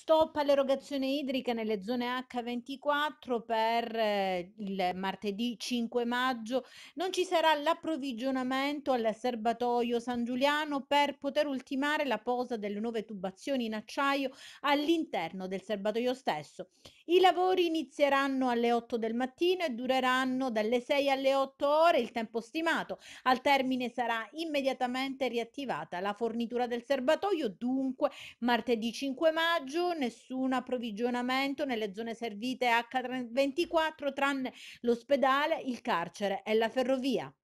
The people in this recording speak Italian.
Stop all'erogazione idrica nelle zone H24 per eh, il martedì 5 maggio. Non ci sarà l'approvvigionamento al serbatoio San Giuliano per poter ultimare la posa delle nuove tubazioni in acciaio all'interno del serbatoio stesso. I lavori inizieranno alle 8 del mattino e dureranno dalle 6 alle 8 ore, il tempo stimato. Al termine sarà immediatamente riattivata la fornitura del serbatoio, dunque martedì 5 maggio nessun approvvigionamento nelle zone servite H24 tranne l'ospedale, il carcere e la ferrovia.